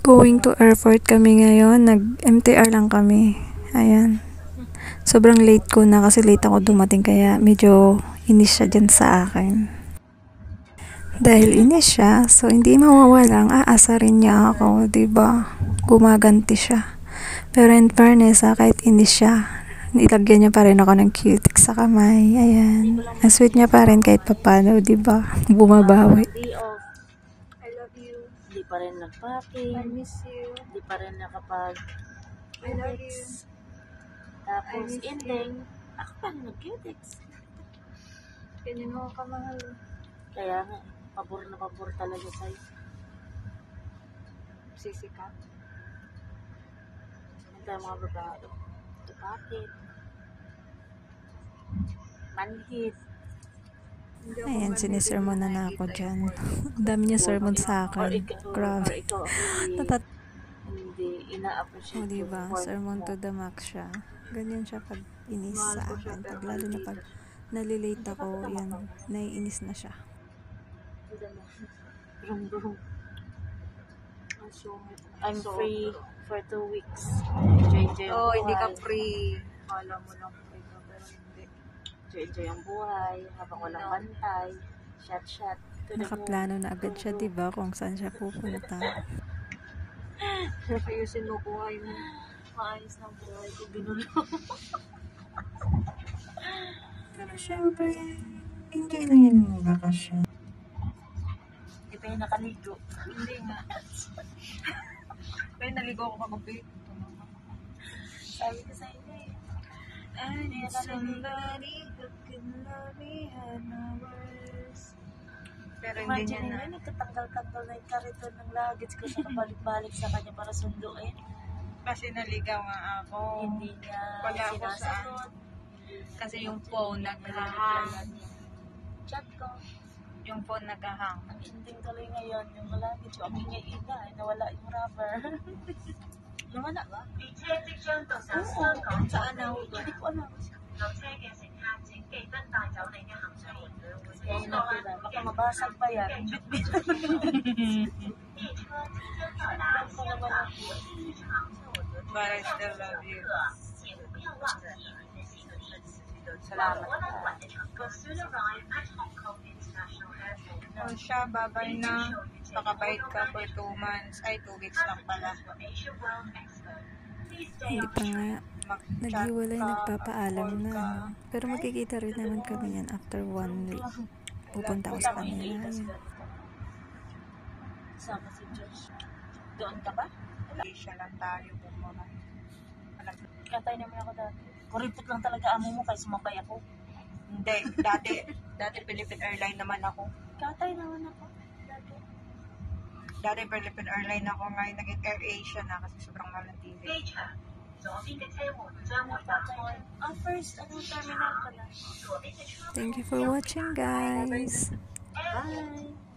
Going to airport kami ngayon. Nag-MTR lang kami. Ayan. Sobrang late ko na kasi late ako dumating kaya medyo inis siya dyan sa akin. Dahil inis siya, so hindi mawawalang aasarin niya ako, ba? Gumaganti siya. Pero in fairness, ah, kahit inis siya, nilagyan niya pa rin ako ng cutex sa kamay. Ayan. Ang sweet niya pa rin kahit papano, ba? Bumabawi. Pa rin nag-packing. I miss you. Hindi pa rin nakapag I love you. Tapos ending, ako pa rin nag-cutex. Ganyan mo kamahal. Kaya nga, pabor na pabor talaga sa'yo. Sisikap. Hindi tayo mga babae. Tupakit. Manhit. Ayan, sinisermon na na ako dyan. Ang dami niya sermon sa akin. Grabe. Natat hindi ina-appreciate O, diba? Sermon mo. to the max siya. Ganyan siya pag inis sa akin. Pag lalo na pag nalilate ako, yan, naiinis na siya. I'm free for two weeks. Ang Oh, hindi ka free. Kala mo lang free. Enjoy, enjoy ang buhay habang walang bantay. Shot, shot. To the moon. Nakaplano na agad siya, di ba kung saan siya pupunta. Ayusin mo buhay mo. Maayos ng buhay ko. Ginulo. Pero syempre, enjoy lang yan yung bakasyon. Hindi pa yung nakaligo. Hindi nga. Kaya naligo ako kagabi. Sabi ko sa inyo. I need somebody who can love me at my worst. Pero hindi niya Imagine na. nyo, nagtatanggal-tanggal na yung kariton ng luggage ko sa kabalik-balik sa kanya para sunduin. Kasi naligaw nga ako. Hindi niya Wala ako sa-. Kasi yung phone naghahang. Chat ko. Yung phone naghahang. Ang ending tuloy ngayon, yung luggage ko, ang ingay-ingay, ay nawala yung rubber. nawala ba? Oo, saan na? Hindi ko alam. Kaya na pala, baka mabasag pa yan. Alam ko naman ako. But I still love you. Salamat. Oh, siya, babay na. Nakabait ka for two months. Ay, two weeks lang pala. Hindi pa nga naghiwalay, nagpapaalam na. Pero magkikita rin naman kami yan after one week. Pupunta ako sa kanila. Sama si Josh. Doon ka ba? Hindi siya lang tayo Katay naman ako dati. Kuripot lang talaga amo mo kaya sumabay ako. Hindi, dati, dati Philippine Airline naman ako. Katay naman ako. Dati. Dati Philippine Airline ako, ngayon naging Air Asia na kasi sobrang mahal ng ticket. Ah, first, anong terminal ka na? Thank you for watching, guys. Bye!